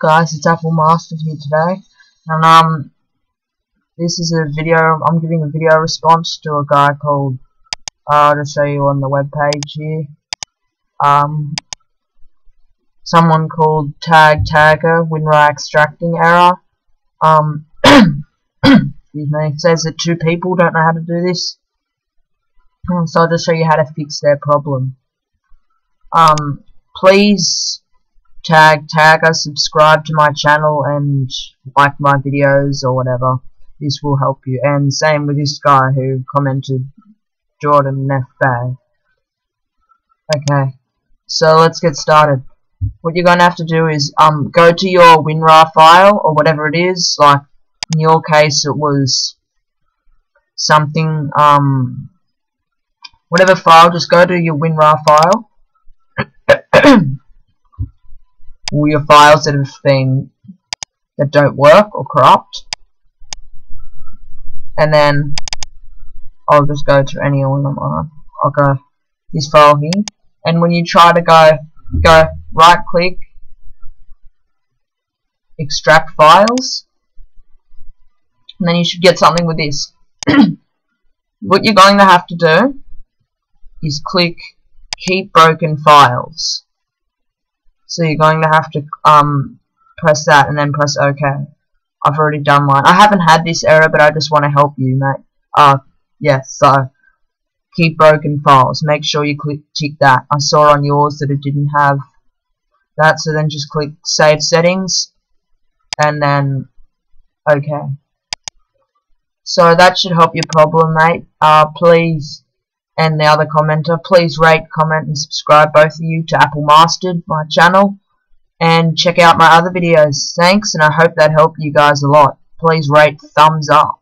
guys, it's Apple Mastered here today, and um, this is a video, I'm giving a video response to a guy called, uh, to show you on the web page here, um, someone called Tag Tagger, WinRAR extracting error, um, excuse me, says that two people don't know how to do this, so I'll just show you how to fix their problem. Um, please tag tag us, subscribe to my channel, and like my videos or whatever. This will help you. And same with this guy who commented Jordan Neff Bay. Okay, so let's get started. What you're gonna have to do is um go to your WinRAR file or whatever it is. Like in your case, it was something um whatever file. Just go to your WinRAR file all your files that have been that don't work or corrupt. And then I'll just go to any one of them I'll go this file here. And when you try to go go right click extract files and then you should get something with this. What you're going to have to do is click keep broken files so you're going to have to um, press that and then press OK. I've already done mine. I haven't had this error, but I just want to help you, mate. Uh, yes, so keep broken files. Make sure you click tick that. I saw on yours that it didn't have that, so then just click Save Settings, and then OK. So that should help your problem, mate. Uh, please and the other commenter. Please rate, comment, and subscribe both of you to Apple Mastered, my channel, and check out my other videos. Thanks, and I hope that helped you guys a lot. Please rate thumbs up.